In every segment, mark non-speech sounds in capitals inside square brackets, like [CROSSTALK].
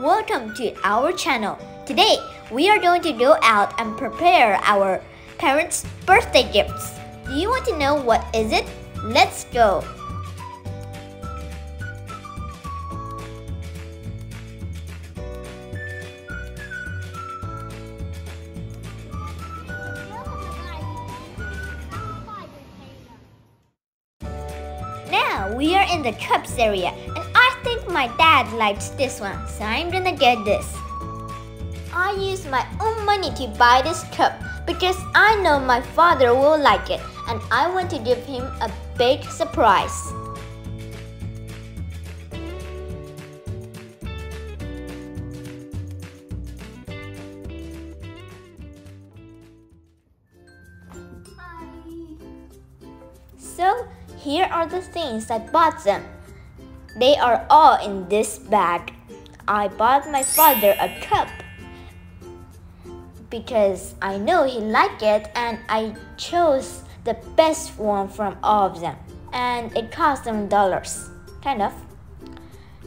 welcome to our channel. Today, we are going to go out and prepare our parents' birthday gifts. Do you want to know what is it? Let's go. Now we are in the cups area my dad likes this one so I'm gonna get this. I used my own money to buy this cup because I know my father will like it and I want to give him a big surprise. So here are the things I bought them. They are all in this bag. I bought my father a cup because I know he liked it and I chose the best one from all of them. And it cost them dollars. Kind of.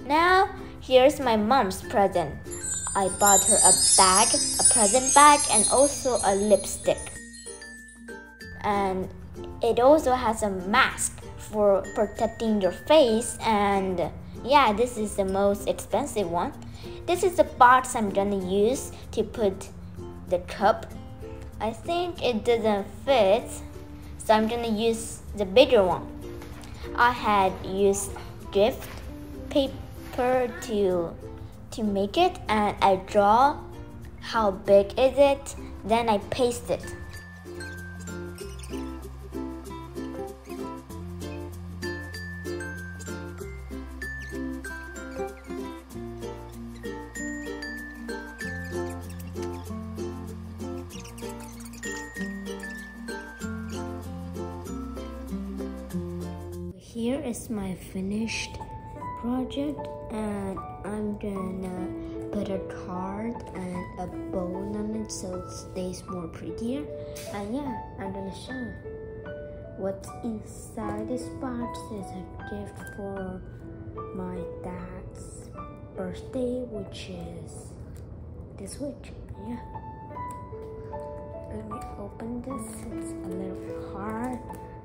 Now here's my mom's present. I bought her a bag, a present bag, and also a lipstick. And it also has a mask for protecting your face and yeah this is the most expensive one. This is the box i'm gonna use to put the cup. I think it doesn't fit so i'm gonna use the bigger one. I had used gift paper to to make it and i draw how big is it then i paste it here is my finished project and I'm gonna put a card and a bow on it so it stays more prettier. And yeah I'm gonna show you what's inside this box is a gift for my dad's birthday which is this week yeah. Let me open this. It's a little hard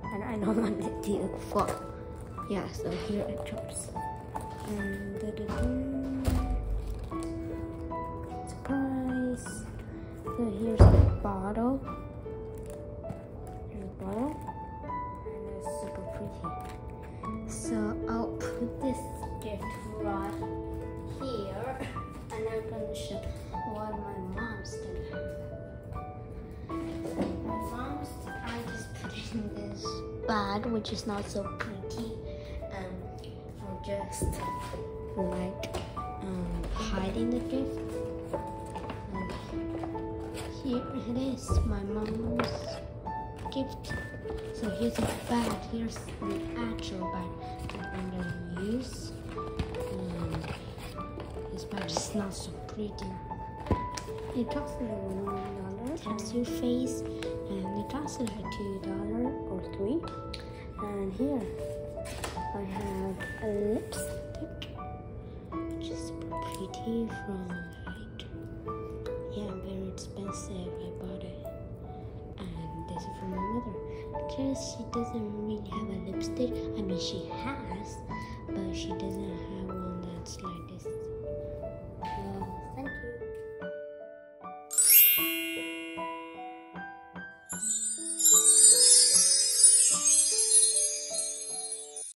and I don't [LAUGHS] want it to fall yeah, so here it drops. And da -da -da. surprise. So here's the bottle. Here's the bottle. And it's super pretty. So I'll put this gift right here. And I'm gonna show what my mom's gonna My mom's I just put in this bag which is not so pretty just like um, hiding the gift. And here it is, my mom's gift. So here's a bag. Here's the actual bag that I'm gonna use. And this bag is not so pretty. It costs like one dollar. That's your face, and it costs like two dollar or three. And here I have a lipstick, which is pretty from like, yeah, very expensive. I bought it, and this is from my mother because she doesn't really have a lipstick. I mean, she has, but she doesn't have one that's like this. Well,